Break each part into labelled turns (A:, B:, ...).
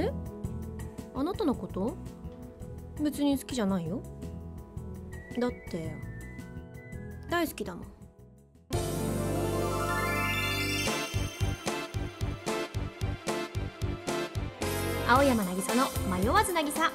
A: せ？あなたのこと？別に好きじゃないよ。だって大好きだもん。青山渚の迷わず渚。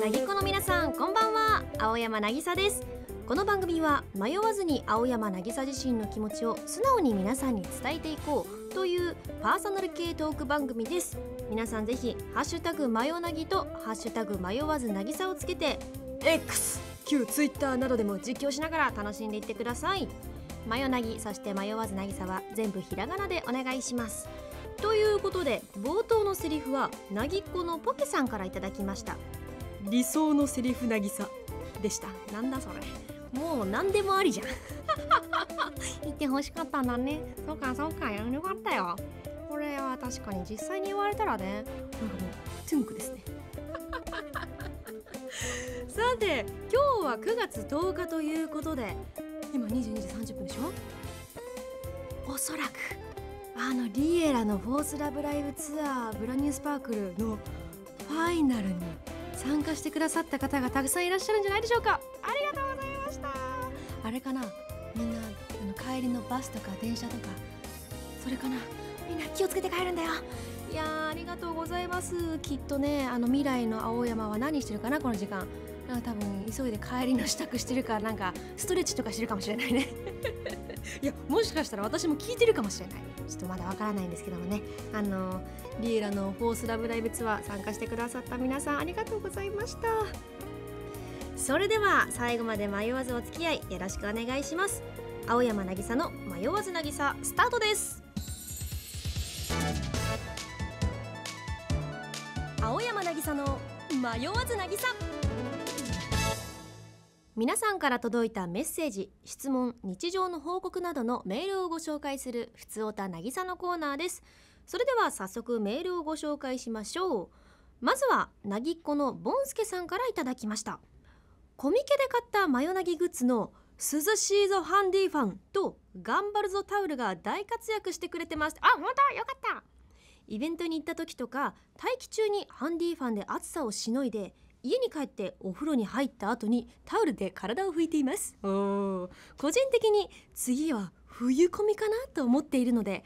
A: なぎこの皆さんこんばんは。青山渚です。この番組は迷わずに青山渚自身の気持ちを素直に皆さんに伝えていこうというパーソナル系トーク番組です。皆さんぜひハッシュタグ迷なぎとハッシュタグ迷わず渚をつけて X 旧 Twitter などでも実況しながら楽しんでいってください。迷なぎそして迷わず渚は全部ひらがなでお願いします。ということで冒頭のセリフはなぎっこのポケさんからいただきました。理想のセリフ渚でした。なんだそれ。もう何でもありじゃん。言ってほしかったんだね。そうかそうか。よかったよ。これは確かに実際に言われたらね。なんかもうトゥンクですね。さて今日は9月10日ということで今22時30分でしょ？おそらく。あのリエラのフォースラブライブツアーブラニュースパークルのファイナルに参加してくださった方がたくさんいらっしゃるんじゃないでしょうか。ありあれかな？みんなあの帰りのバスとか電車とか。それかな？みんな気をつけて帰るんだよ。いやありがとうございます。きっとねあの未来の青山は何してるかな？この時間。なんか多分急いで帰りの支度してるからなんかストレッチとかしてるかもしれないね。いやもしかしたら私も聞いてるかもしれない。ちょっとまだわからないんですけどもね。あのリエラのフォースラブライブツアー参加してくださった皆さんありがとうございました。それでは最後まで迷わずお付き合いよろしくお願いします。青山渚の迷わず渚スタートです。青山渚の迷わず渚。皆さんから届いたメッセージ質問日常の報告などのメールをご紹介するふつおたなぎさのコーナーです。それでは早速メールをご紹介しましょう。まずはなぎっこのボンスケさんからいただきました。コミケで買ったマヨナギグッズの涼しいぞハンディファンと頑張るぞタオルが大活躍してくれてます。あ本当？よかった。イベントに行った時とか待機中にハンディファンで暑さをしのいで家に帰ってお風呂に入った後にタオルで体を拭いています。お個人的に次は冬込みかなと思っているので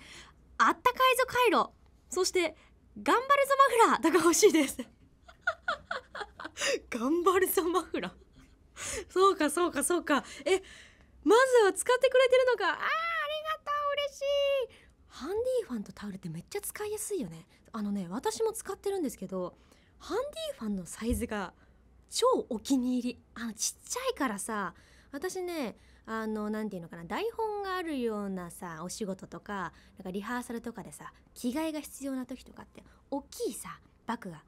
A: あったかいぞカイロ。そして頑張るぞマフラーとか欲しいです。頑張るぞマフラー？そうかそうかそうか。えまずは使ってくれてるのか。あーありがとう嬉しい。ハンディファンとタオルってめっちゃ使いやすいよね。あのね私も使ってるんですけどハンディファンのサイズが超お気に入り。あのちっちゃいからさ私ねあの何て言うのかな台本があるようなさお仕事とかなんかリハーサルとかでさ着替えが必要な時とかって大きいさバッグが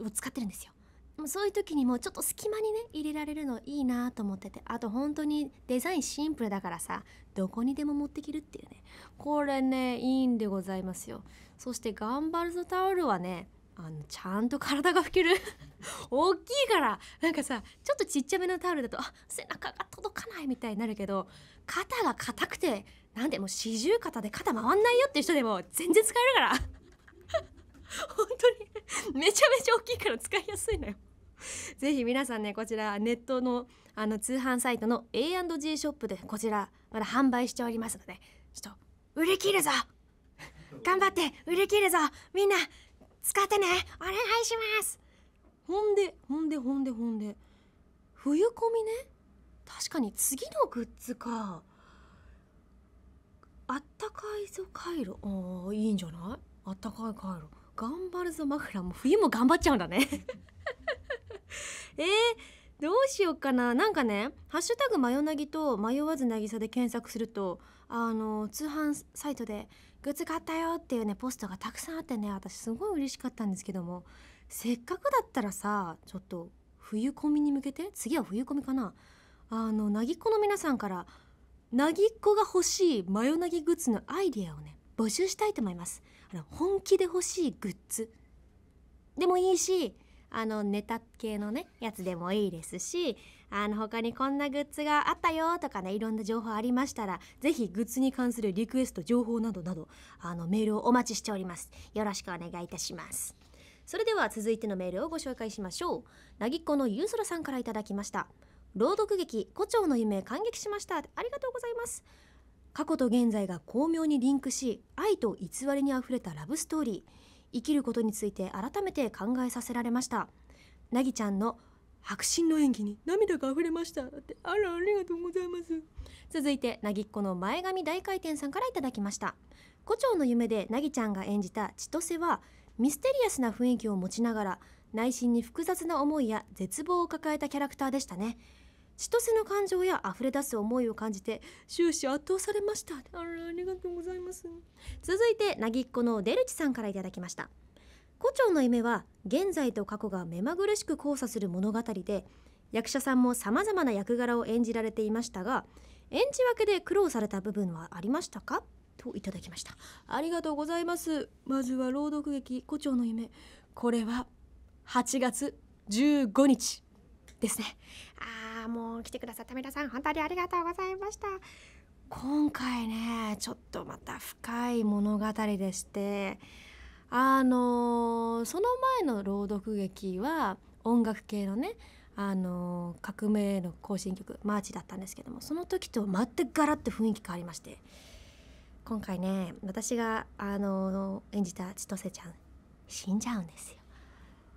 A: を使ってるんですよ。もうそういう時にもちょっと隙間にね入れられるのいいなと思ってて。あと本当にデザインシンプルだからさどこにでも持ってきるっていうね。これねいいんでございますよ。そして頑張るぞタオルはねあのちゃんと体が拭ける。大きいから。なんかさちょっとちっちゃめのタオルだとあ背中が届かないみたいになるけど肩が硬くてなんでも四十肩で肩回んないよっていう人でも全然使えるから。本当に。めちゃめちゃ大きいから使いやすいのよ。ぜひ皆さんねこちらネットのあの通販サイトの A&G ショップでこちらまだ販売しておりますのでちょっと売り切るぞ。頑張って売り切るぞ。みんな使ってね。お願いします。ほんでほんでほんでほんで。冬込みね。確かに次のグッズか。あったかいぞカイロ。あいいんじゃない？あったかいカイロ。頑張るぞマフラーも冬も頑張っちゃうんだね。えー、どうしようかな。なんかね「ハッシュタグマヨナギ」と「迷わず渚」で検索するとあの通販サイトで「グッズ買ったよ」っていうねポストがたくさんあってね私すごい嬉しかったんですけどもせっかくだったらさちょっと冬込みに向けて？次は冬込みかな。あのなぎっこの皆さんからなぎっこが欲しいマヨナギグッズのアイディアをね募集したいと思います。本気で欲しいグッズ。でもいいしあのネタ系のねやつでもいいですしあの他にこんなグッズがあったよとかねいろんな情報ありましたらぜひグッズに関するリクエスト情報などなどあのメールをお待ちしております。よろしくお願いいたします。それでは続いてのメールをご紹介しましょう。なぎっこのゆうそらさんからいただきました。朗読劇胡蝶の夢感激しました。ありがとうございます。過去と現在が巧妙にリンクし愛と偽りにあふれたラブストーリー。生きることについて改めて考えさせられました。なぎちゃんの迫真の演技に涙が溢れました。ってあらありがとうございます。続いてなぎっこの前髪大回転さんからいただきました。胡蝶の夢でなぎちゃんが演じた千歳はミステリアスな雰囲気を持ちながら内心に複雑な思いや絶望を抱えたキャラクターでしたね千歳の感情や溢れ出す思いを感じて終始圧倒されました。あらありがとうございます。続いてなぎっこのデルチさんからいただきました。胡蝶の夢は現在と過去が目まぐるしく交差する物語で役者さんも様々な役柄を演じられていましたが演じ分けで苦労された部分はありましたか？といただきました。ありがとうございます。まずは朗読劇胡蝶の夢。これは8月15日ですね。あもう来てくださった皆さん本当にありがとうございました。今回ねちょっとまた深い物語でしてあのその前の朗読劇は音楽系のねあの革命の行進曲マーチだったんですけどもその時と全くガラッと雰囲気変わりまして今回ね私があの演じた千歳ちゃん死んじゃうんですよ。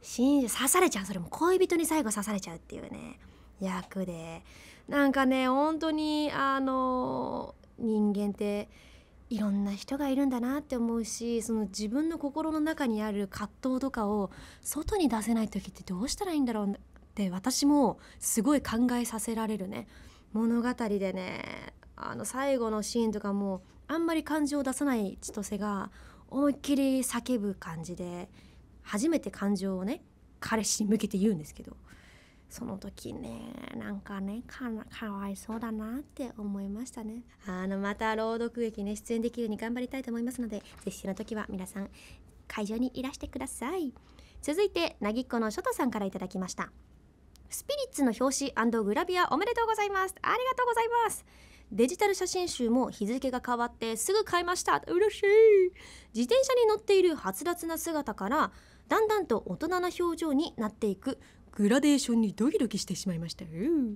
A: 死んじゃ刺されちゃうそれも恋人に最後刺されちゃうっていうね役で。なんかね本当にあの人間っていろんな人がいるんだなって思うしその自分の心の中にある葛藤とかを外に出せない時ってどうしたらいいんだろうって私もすごい考えさせられるね。物語でねあの最後のシーンとかもあんまり感情を出さない千歳が思いっきり叫ぶ感じで初めて感情をね彼氏に向けて言うんですけど。その時ねなんかねかかわいそうだなって思いましたね。あのまた朗読劇ね出演できるように頑張りたいと思いますのでぜひその時は皆さん会場にいらしてください。続いてなぎっこのショトさんからいただきました。スピリッツの表紙グラビアおめでとうございます。ありがとうございます。デジタル写真集も日付が変わってすぐ買いました。嬉しい。自転車に乗っているはつらつな姿からだんだんと大人な表情になっていくグラデーションにドキドキしてしまいましたうん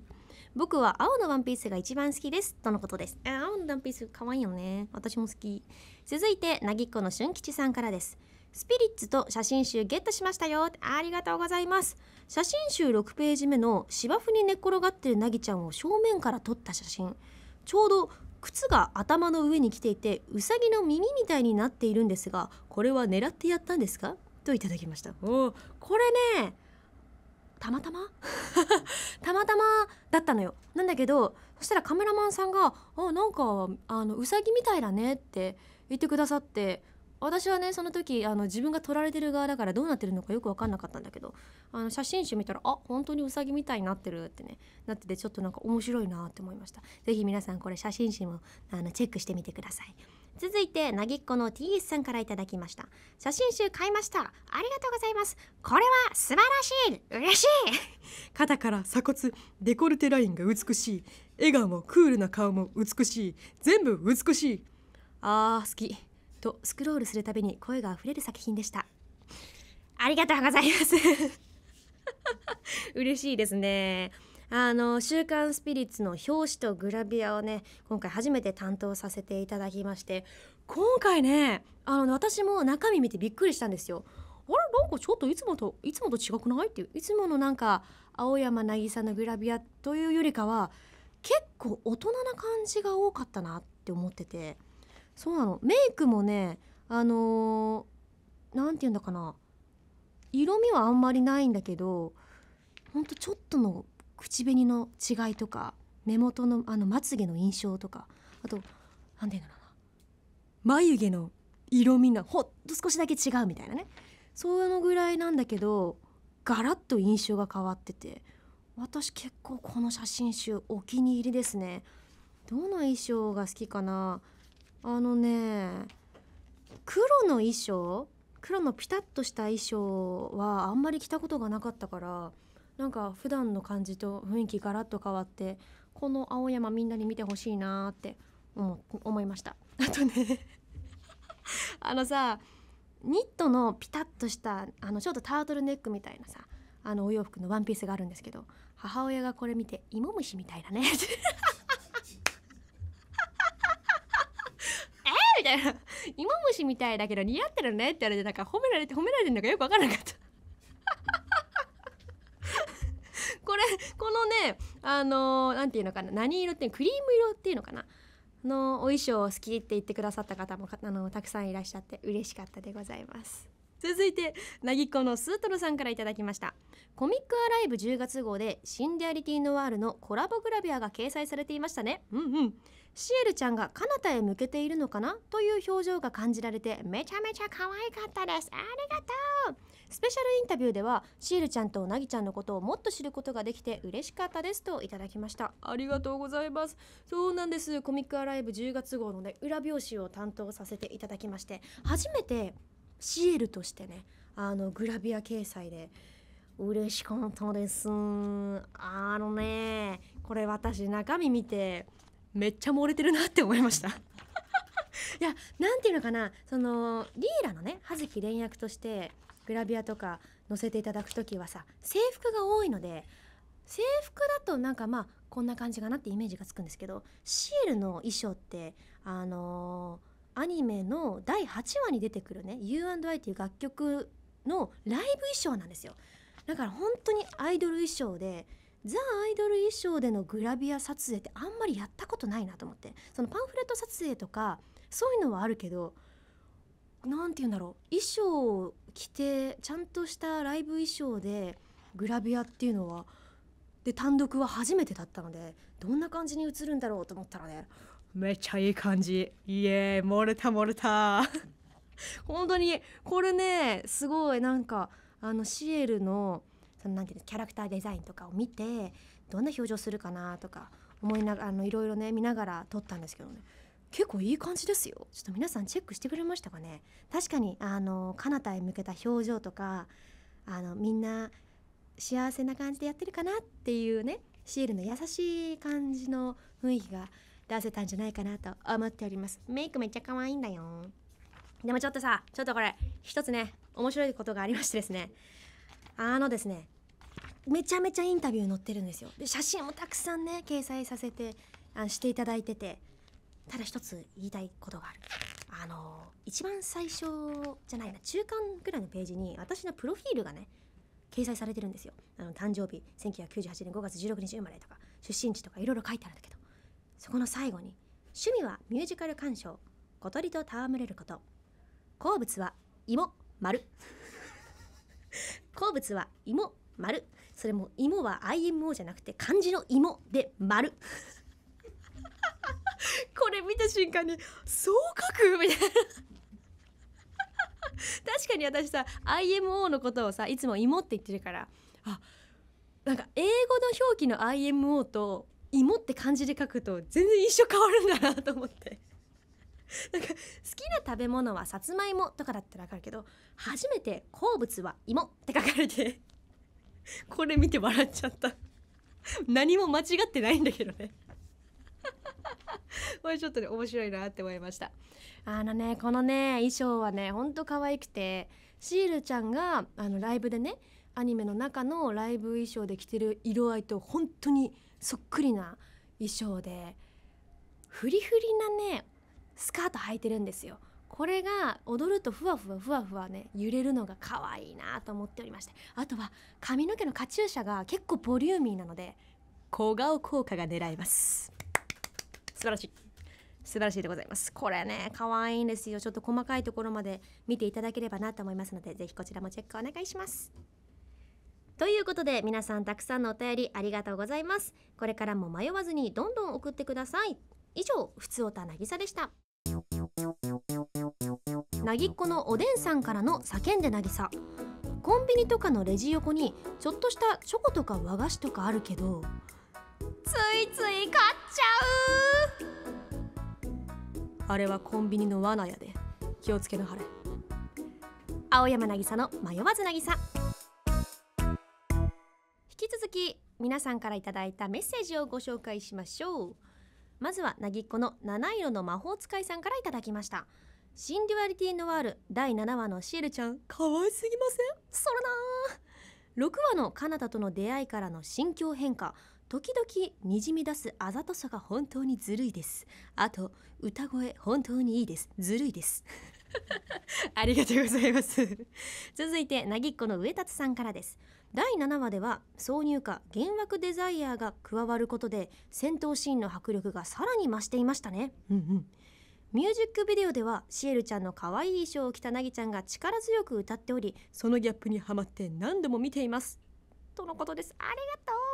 A: 僕は青のワンピースが一番好きです。とのことです。あ青のワンピース可愛いよね。私も好き。続いてなぎっこの俊吉さんからです。スピリッツと写真集ゲットしましたよ。ありがとうございます。写真集6ページ目の芝生に寝っ転がってるなぎちゃんを正面から撮った写真。ちょうど靴が頭の上に来ていてうさぎの耳みたいになっているんですがこれは狙ってやったんですか？といただきました。おーこれねたまたま？たまたまだったのよ。なんだけどそしたらカメラマンさんが「あなんかあのうさぎみたいだね」って言ってくださって私はねその時あの自分が撮られてる側だからどうなってるのかよく分かんなかったんだけどあの写真集見たらあ本当にうさぎみたいになってるってねなっててちょっとなんか面白いなって思いました。是非皆さんこれ写真集もあのチェックしてみてください。続いてなぎっこの TS さんからいただきました。写真集買いました。ありがとうございます。これは素晴らしい。嬉しい。肩から鎖骨デコルテラインが美しい。笑顔もクールな顔も美しい。全部美しい。あー好き。とスクロールするたびに声があふれる作品でした。ありがとうございます。嬉しいですねあの「週刊スピリッツ」の表紙とグラビアをね今回初めて担当させていただきまして今回ねあの私も中身見てびっくりしたんですよ。あれ？なんかちょっといつもといつもと違くない？っていう。いつものなんか青山渚のグラビアというよりかは結構大人な感じが多かったなって思ってて。そうなの。メイクもねあのー、て言うんだかな。色味はあんまりないんだけどほんとちょっとの口紅の違いとか目元のあのまつげの印象とかあと何て言うんだろうな。眉毛の色味がほっと少しだけ違うみたいなね。そういうのぐらいなんだけどガラッと印象が変わってて私結構この写真集お気に入りですね。どの衣装が好きかな。あのね黒の衣装黒のピタッとした衣装はあんまり着たことがなかったからなんか普段の感じと雰囲気ガラッと変わってこの青山みんなに見てほしいなって思思いました。あとね。あのさニットのピタッとしたあのちょっとタートルネックみたいなさあのお洋服のワンピースがあるんですけど母親がこれ見て芋虫みたいだね。えみたいな。芋虫みたいだけど似合ってるねって言われてなんか褒められて褒められてるのかよく分からなかったこのねあのなんていうのかな何色っていうクリーム色っていうのかな。のお衣装を好きって言ってくださった方もあのたくさんいらっしゃって嬉しかったでございます。続いてなぎっこのスートロさんからいただきました。コミックアライブ10月号でシンデアリティノワールのコラボグラビアが掲載されていましたね。うんうん。シエルちゃんが彼方へ向けているのかな？という表情が感じられてめちゃめちゃ可愛かったです。ありがとう。スペシャルインタビューではシエルちゃんとなぎちゃんのことをもっと知ることができて嬉しかったですといただきました。ありがとうございます。そうなんです。コミックアライブ10月号のね裏表紙を担当させていただきまして初めてシエルとしてねあのグラビア掲載で嬉しかったです。あのねこれ私中身見てめっちゃ漏れてるなって思いました。いやなんていうのかなそのリーラのね葉月連役としてグラビアとか載せていただく時はさ制服が多いので制服だとなんかまあこんな感じかなってイメージがつくんですけどシエルの衣装ってあのー、アニメの第8話に出てくるね「U&I」っていう楽曲のライブ衣装なんですよ。だから本当にアイドル衣装でザ・アイドル衣装でのグラビア撮影ってあんまりやったことないなと思って。そのパンフレット撮影とかそういうのはあるけど何て言うんだろう衣装を着てちゃんとしたライブ衣装でグラビアっていうのはで単独は初めてだったのでどんな感じに映るんだろうと思ったらねめっちゃいい感じ。イエーイ漏れた漏れた。本当にこれねすごいなんかあのシエルのそのなんていうのキャラクターデザインとかを見てどんな表情するかなとか思いながらあのいろいろね見ながら撮ったんですけどね結構いい感じですよ。ちょっと皆さんチェックしてくれましたかね。確かにあの彼方へ向けた表情とかあのみんな幸せな感じでやってるかなっていうねシールの優しい感じの雰囲気が出せたんじゃないかなと思っております。メイクめっちゃ可愛いんだよ。でもちょっとさちょっとこれ一つね面白いことがありましてですね。あのですねめちゃめちゃインタビュー載ってるんですよ。で写真もたくさんね掲載させてあしていただいてて。ただ一つ言いたいことがある。あの一番最初じゃないな。中間ぐらいのページに私のプロフィールがね掲載されてるんですよ。あの誕生日1998年5月16日生まれとか出身地とかいろいろ書いてあるんだけど。そこの最後に趣味はミュージカル鑑賞小鳥と戯れること。好物は芋丸。好物は芋丸。それも芋は IMO じゃなくて漢字の芋で丸。これ見た瞬間にそう書くみたいな。確かに私さ IMO のことをさいつも芋って言ってるから。あなんか英語の表記の IMO と芋って漢字で書くと全然印象変わるんだなと思って。なんか好きな食べ物はさつまいもとかだったら分かるけど初めて好物は芋って書かれてこれ見て笑っちゃった。何も間違ってないんだけどね。これちょっとね面白いなって思いました。あのねこのね衣装はねほんと可愛くてシールちゃんがあのライブでねアニメの中のライブ衣装で着てる色合いと本当にそっくりな衣装でフリフリなねスカート履いてるんですよ。これが踊るとふわふわふわふわね揺れるのが可愛いなと思っておりまして。あとは髪の毛のカチューシャが結構ボリューミーなので小顔効果が狙えます。素晴らしい。素晴らしいでございます。これね可愛いんですよ。ちょっと細かいところまで見ていただければなと思いますのでぜひこちらもチェックお願いします。ということで皆さんたくさんのお便りありがとうございます。これからも迷わずにどんどん送ってください。以上ふつおたなぎさでした。なぎっこのおでんさんからの叫んでなぎさコンビニとかのレジ横にちょっとしたチョコとか和菓子とかあるけどついつい買っちゃう。あれはコンビニの罠やで。気をつけなはれ。青山渚の迷わず渚。引き続き皆さんからいただいたメッセージをご紹介しましょう。まずはなぎっこの七色の魔法使いさんからいただきました。シンデュアリティノワール第7話のシエルちゃん。可愛すぎません？それな6話のカナダとの出会いからの心境変化。時々にじみ出すあざとさが本当にずるいです。あと歌声本当にいいです。ずるいです。ありがとうございます。続いてなぎっこの上達さんからです。第7話では挿入歌幻惑デザイアが加わることで戦闘シーンの迫力がさらに増していましたね。うんうん。ミュージックビデオではシエルちゃんの可愛い衣装を着たなぎちゃんが力強く歌っておりそのギャップにはまって何度も見ています。とのことです。ありがとう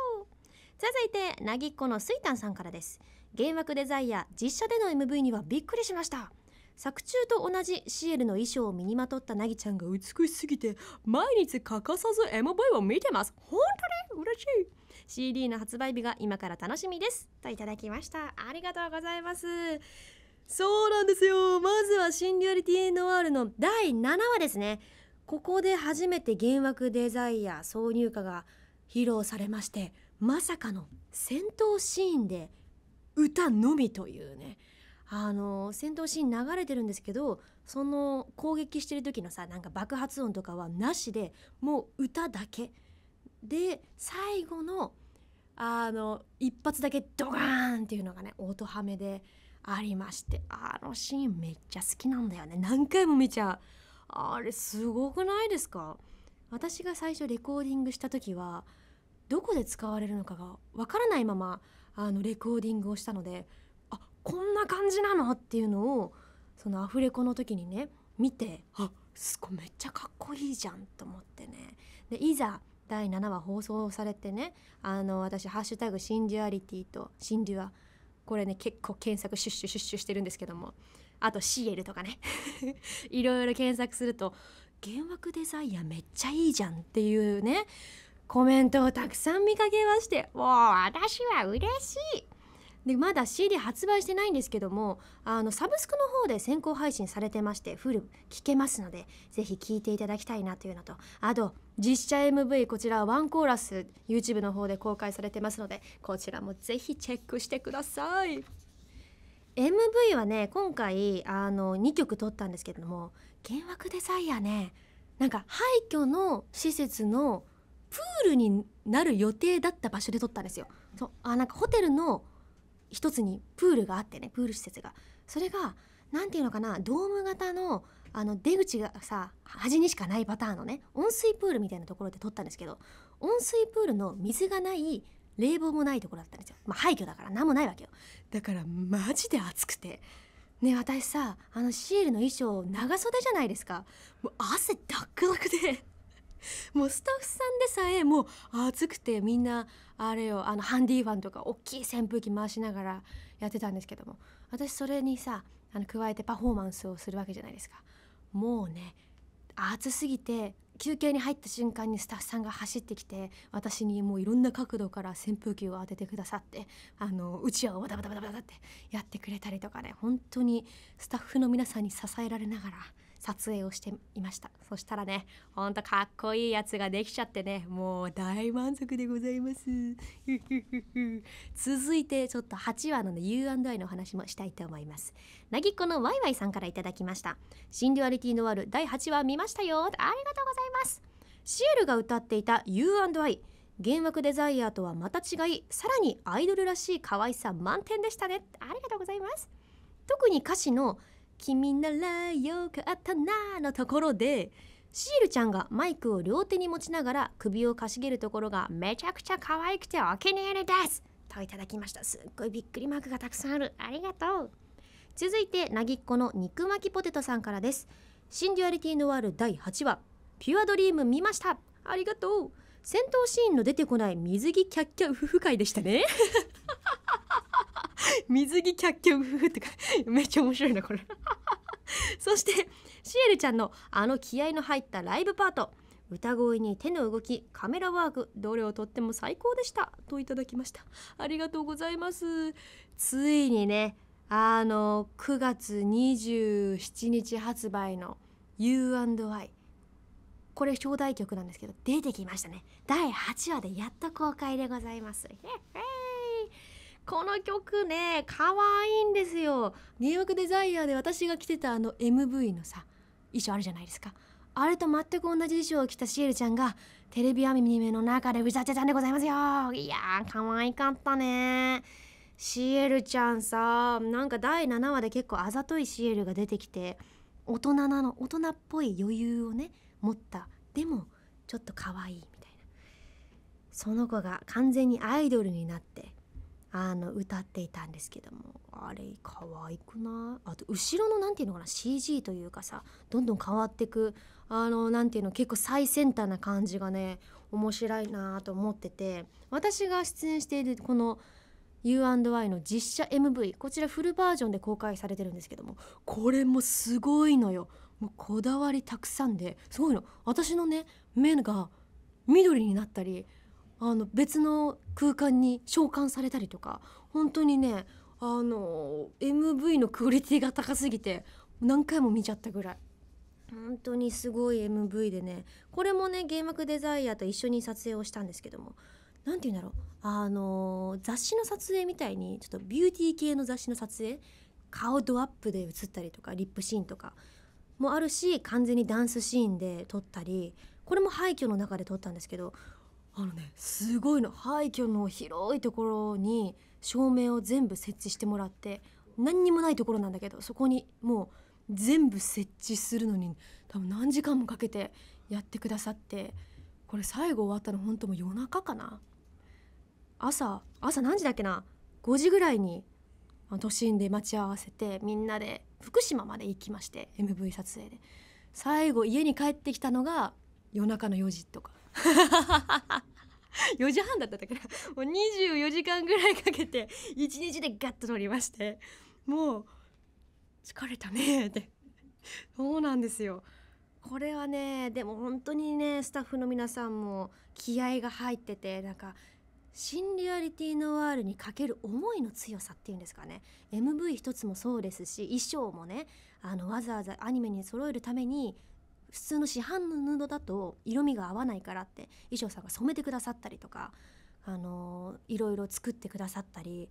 A: 続いてなぎっこのスイタンさんからです。幻惑デザイア実写での MV にはびっくりしました。作中と同じシエルの衣装を身にまとったなぎちゃんが美しすぎて毎日欠かさず MV を見てます。本当に？嬉しい。CD の発売日が今から楽しみです。といただきました。ありがとうございます。そうなんですよ。まずはシンデュアリティノワールの第7話ですね。ここで初めて幻惑デザイア挿入歌が披露されましてまさかの戦闘シーンで歌のみというね。あの戦闘シーン流れてるんですけどその攻撃してる時のさなんか爆発音とかはなしでもう歌だけ。で最後のあの一発だけドガーンっていうのがね音ハメでありましてあのシーンめっちゃ好きなんだよね。何回も見ちゃう。あれすごくないですか？私が最初レコーディングした時はどこで使われるのかがわからないままあのレコーディングをしたのであこんな感じなのっていうのをそのアフレコの時にね見てあすごいめっちゃかっこいいじゃんと思ってね。でいざ第7話放送されてねあの私「ハッシュタグシンデュアリティ」と「シンデュア」これね結構検索シュッシュシュッシュしてるんですけどもあとシエルとかね いろいろ検索すると「幻惑デザイアめっちゃいいじゃん」っていうねコメントをたくさん見かけましてもう私は嬉しい。でまだ CD 発売してないんですけどもあのサブスクの方で先行配信されてましてフル聴けますのでぜひ聴いていただきたいなというのとあと実写 MV こちらワンコーラス YouTube の方で公開されてますのでこちらもぜひチェックしてください。MV はね今回あの2曲撮ったんですけれども幻惑デザイアね。なんか廃墟の施設のプールになる予定だった場所で撮ったんですよ。そう。あなんかホテルの一つにプールがあってねプール施設が。それが何ていうのかなドーム型のあの出口がさ端にしかないパターンのね温水プールみたいなところで撮ったんですけど温水プールの水がない冷房もないところだったんですよ。まあ廃墟だから何もないわけよ。だからマジで暑くて。ね私さあのシエルの衣装長袖じゃないですか。もう汗ダックダクで。もうスタッフさんでさえもう暑くてみんなあれよあのハンディファンとか大きい扇風機回しながらやってたんですけども。私それにさあの加えてパフォーマンスをするわけじゃないですか。もうね暑すぎて休憩に入った瞬間にスタッフさんが走ってきて私にもういろんな角度から扇風機を当ててくださってあのうちわをバタバタバタバタってやってくれたりとかね本当にスタッフの皆さんに支えられながら撮影をしていました。そしたらねほんとかっこいいやつができちゃってねもう大満足でございます。続いてちょっと8話のね U&I の話もしたいと思います。なぎっこのワイワイさんからいただきました。シンデュアリティのある第8話見ましたよ。ありがとうございます。シエルが歌っていた U&I 幻惑デザイアとはまた違いさらにアイドルらしい可愛さ満点でしたね。ありがとうございます。特に歌詞の君ならよかったなのところでシールちゃんがマイクを両手に持ちながら首をかしげるところがめちゃくちゃ可愛くてお気に入りですといただきましたすっごいびっくりマークがたくさんある。ありがとう。続いてなぎっこの肉巻きポテトさんからです。シンデュアリティのある第8話。ピュアドリーム見ました。ありがとう。戦闘シーンの出てこない水着キャッキャウフフ会でしたね。水着キャッキャウフフってかめっちゃ面白いなこれ。そしてシエルちゃんのあの気合の入ったライブパート。歌声に手の動きカメラワークどれをとっても最高でした。といただきました。ありがとうございます。ついにねあの9月27日発売の U&I これ表題曲なんですけど出てきましたね。第8話でやっと公開でございます。この曲ね可愛いんですよ。ニューヨークデザイアで私が着てたあの MV のさ衣装あるじゃないですか。あれと全く同じ衣装を着たシエルちゃんがテレビアニメの中で歌ってたんでございますよ。いやー可愛かったね。シエルちゃんさなんか第7話で結構あざといシエルが出てきて大人なの大人っぽい余裕をね持った。でもちょっと可愛いみたいな。その子が完全にアイドルになってあの歌っていたんですけども。あれ可愛くない？あと後ろの何て言うのかな？CG というかさどんどん変わってく。あの何て言うの？結構最先端な感じがね面白いなと思ってて。私が出演しているこの U&Y の実写 MV こちらフルバージョンで公開されてるんですけどもこれもすごいのよ。もうこだわりたくさんですごいの。私のね目が緑になったりあの別の空間に召喚されたりとか本当にねあの MV のクオリティが高すぎて何回も見ちゃったぐらい。本当にすごい MV でねこれもねゲームクデザイアと一緒に撮影をしたんですけども何て言うんだろうあの雑誌の撮影みたいにちょっとビューティー系の雑誌の撮影顔ドアップで写ったりとかリップシーンとかもあるし完全にダンスシーンで撮ったりこれも廃墟の中で撮ったんですけどあのね。すごいの。廃墟の広いところに照明を全部設置してもらって何にもないところなんだけどそこにもう全部設置するのに多分何時間もかけてやってくださってこれ最後終わったの本当も夜中かな。朝朝何時だっけな？5時ぐらいに都心で待ち合わせてみんなで福島まで行きまして MV 撮影で。最後家に帰ってきたのが夜中の4時とか。4時半だったっけなもう24時間ぐらいかけて1日でガッと撮りましてもう疲れたねって。そうなんですよ。これはねでも本当にねスタッフの皆さんも気合が入っててなんか新リアリティノワールにかける思いの強さっていうんですかね。MV 一つもそうですし衣装もねあのわざわざアニメに揃えるために普通の市販の布だと色味が合わないからって衣装さんが染めてくださったりとか、あのいろいろ作ってくださったり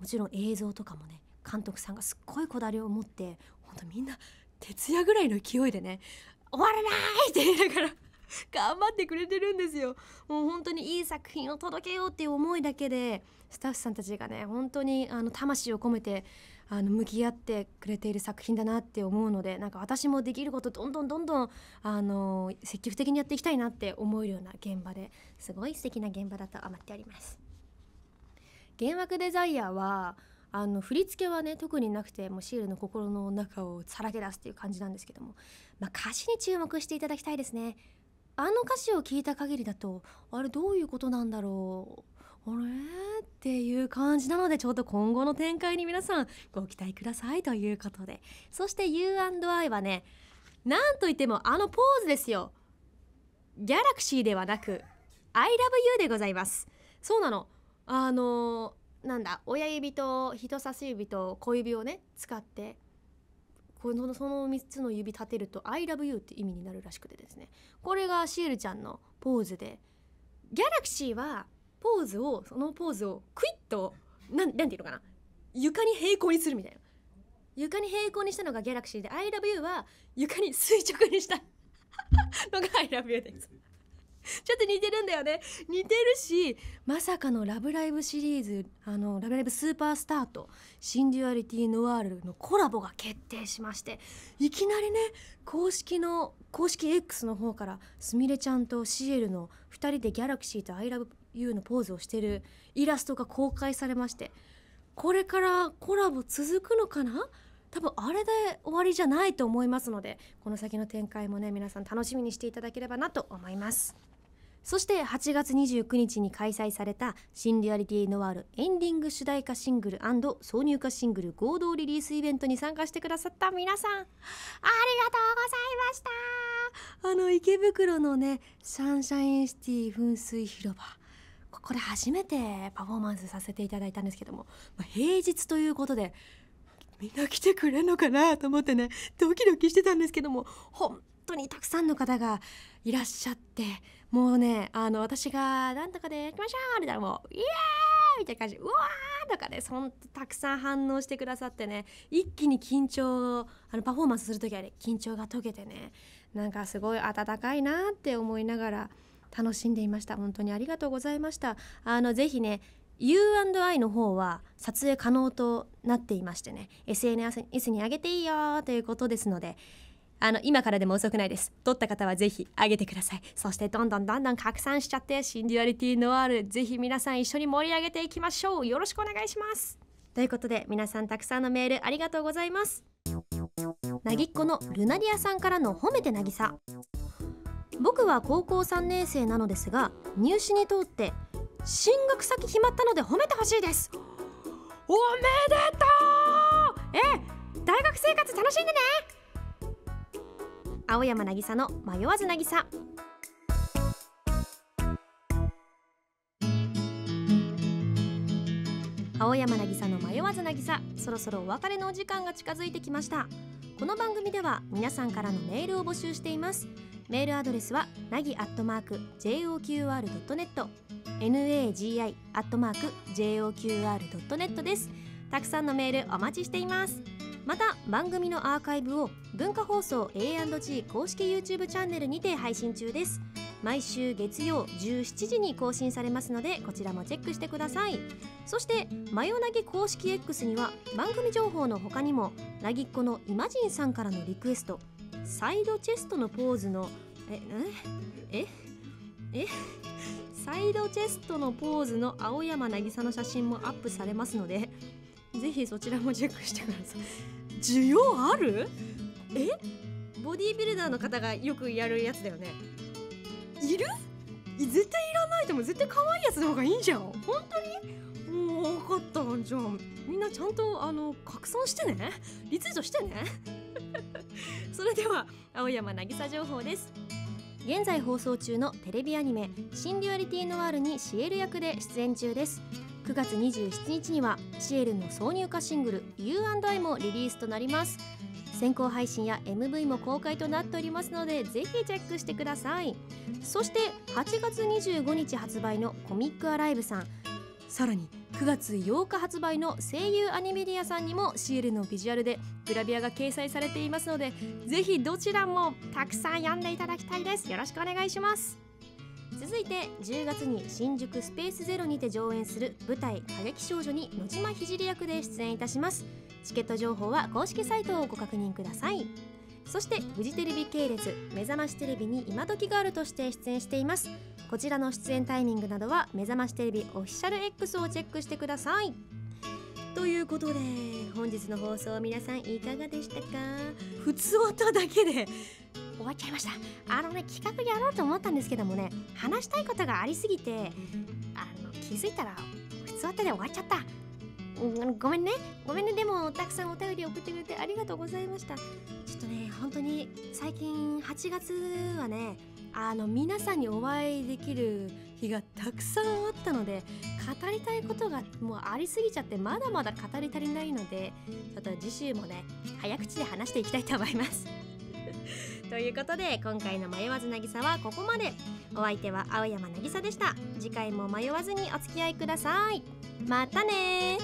A: もちろん映像とかもね監督さんがすっごいこだわりを持ってほんとみんな徹夜ぐらいの勢いでね「終わらない!」って言いながら 頑張ってくれてるんですよもう本当にいい作品を届けようっていう思いだけでスタッフさんたちがね本当にあの魂を込めてあの向き合ってくれている作品だなって思うのでなんか私もできることどんどんどんどんあの積極的にやっていきたいなって思えるような現場ですごい素敵な現場だと思っております。原爆デザイアはあの振り付けはね特になくてもうシールの心の中をさらけ出すっていう感じなんですけども、まあ、歌詞に注目していただきたいですねあの歌詞を聞いた限りだとあれどういうことなんだろう？あれ？っていう感じなのでちょっと今後の展開に皆さんご期待くださいということで。そして U&I はねなんといってもあのポーズですよ。ギャラクシーではなく I love you でございます。そうなの。あのなんだ親指と人差し指と小指をね使ってこのその3つの指立てると「I love you」って意味になるらしくてですね。これがシエルちゃんのポーズでギャラクシーはポーズをそのポーズをクイッとなんなんていうのかな？床に平行にするみたいな。床に平行にしたのがギャラクシーで「I love you」は床に垂直にしたのが「I love you」です。ちょっと似てるんだよね似てるしまさかの「ラブライブ!」シリーズ「あのラブライブスーパースター」と「シンデュアリティ・ノワール」のコラボが決定しましていきなりね公式の公式 X の方からすみれちゃんとシエルの2人でギャラクシーと「 I love you のポーズをしてるイラストが公開されましてこれからコラボ続くのかな？多分あれで終わりじゃないと思いますのでこの先の展開もね皆さん楽しみにしていただければなと思います。そして8月29日に開催された新リアリティノワールエンディング主題歌シングル挿入歌シングル合同リリースイベントに参加してくださった皆さん。ありがとうございました。あの池袋のねサンシャインシティ噴水広場。ここで初めてパフォーマンスさせていただいたんですけども、まあ、平日ということでみんな来てくれんのかなと思ってねドキドキしてたんですけども本当にたくさんの方がいらっしゃってもうねあの私が「なんとかで行きましょう」みたいなもう「イエーイ!」みたいな感じ「うわー!」とかねそんたくさん反応してくださってね一気に緊張あのパフォーマンスする時はね緊張が解けてねなんかすごい温かいなって思いながら楽しんでいました本当にありがとうございましたあのぜひね U&I の方は撮影可能となっていましてね SNS に上げていいよということですのであの今からでも遅くないです。撮った方はぜひ上げてください。そしてどんどんどんどん拡散しちゃってシンデュアリティノワールぜひ皆さん一緒に盛り上げていきましょう。よろしくお願いします。ということで皆さんたくさんのメールありがとうございます。なぎっこのルナリアさんからの褒めてなぎさ。僕は高校3年生なのですが入試に通って進学先決まったので褒めてほしいです。おめでとう！え大学生活楽しんでね青山渚の迷わず渚。青山渚の迷わず渚。そろそろお別れのお時間が近づいてきました。この番組では皆さんからのメールを募集しています。メールアドレスはなぎアットマーク JOQR.net nagi アットマーク JOQR.net です。たくさんのメールお待ちしています。また番組のアーカイブを文化放送 A&G 公式 YouTube チャンネルにて配信中です。毎週月曜17時に更新されますのでこちらもチェックしてください。そして「マヨナギ公式 X」には番組情報の他にもなぎっこのイマジンさんからのリクエストサイドチェストのポーズのええ？え？サイドチェストのポーズの青山渚の写真もアップされますのでぜひそちらもチェックしてください。需要ある？え？ボディービルダーの方がよくやるやつだよね。いる？絶対いらないと思う。絶対可愛いやつの方がいいんじゃん。本当に？もう分かった。じゃあみんなちゃんとあの拡散してね。リツイートしてね。それでは青山渚情報です。現在放送中のテレビアニメ「シンデュアリティノワール」にシエル役で出演中です9月27日にはシエルの挿入歌シングル「U&I」もリリースとなります。先行配信や MV も公開となっておりますのでぜひチェックしてください。そして8月25日発売のコミックアライブさん。さらに9月8日発売の声優アニメディアさんにもシールのビジュアルでグラビアが掲載されていますのでぜひどちらもたくさん読んでいただきたいです。よろしくお願いします。続いて10月に新宿スペースゼロにて上演する舞台「過激少女」に野島聖役で出演いたします。チケット情報は公式サイトをご確認ください。そしてフジテレビ系列目覚ましテレビに今時があるとして出演しています。こちらの出演タイミングなどは目覚ましテレビオフィシャル X をチェックしてください。ということで本日の放送皆さんいかがでしたか？普通音だけで。終わっちゃいました。あのね企画やろうと思ったんですけどもね話したいことがありすぎてあの気づいたら普通音で終わっちゃった。うんごめんね。ごめんね。でもたくさんお便り送ってくれてありがとうございました。ちょっとね本当に最近8月はねあの皆さんにお会いできる日がたくさんあったので語りたいことがもうありすぎちゃってまだまだ語り足りないのでちょっと次週もね早口で話していきたいと思います。ということで今回の迷わず渚はここまで。お相手は青山渚でした。次回も迷わずにお付き合いください。またね